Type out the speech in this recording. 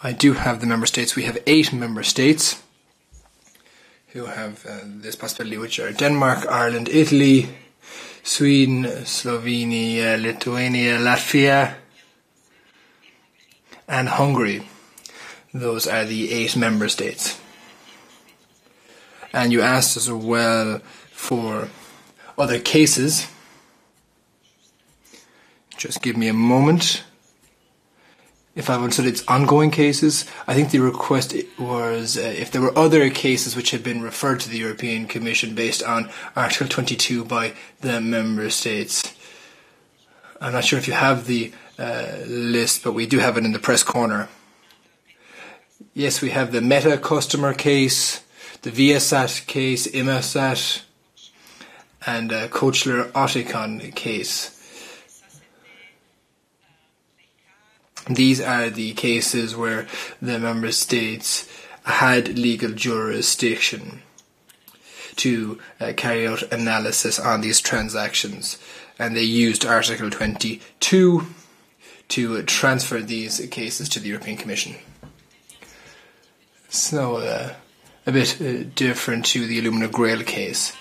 I do have the member states. We have eight member states who have uh, this possibility, which are Denmark, Ireland, Italy, Sweden, Slovenia, Lithuania, Latvia, and Hungary. Those are the eight member states. And you asked as well for other cases. Just give me a moment. If I've understood it's ongoing cases, I think the request was uh, if there were other cases which had been referred to the European Commission based on Article 22 by the member states. I'm not sure if you have the uh, list, but we do have it in the press corner. Yes, we have the Meta Kustomer case, the Viasat case, Inmarsat, and uh, Cochlear Oticon case. These are the cases where the member states had legal jurisdiction to uh, carry out analysis on these transactions, and they used Article 22 to transfer these cases to the European Commission. So, uh, a bit uh, different to the Illumina Grail case.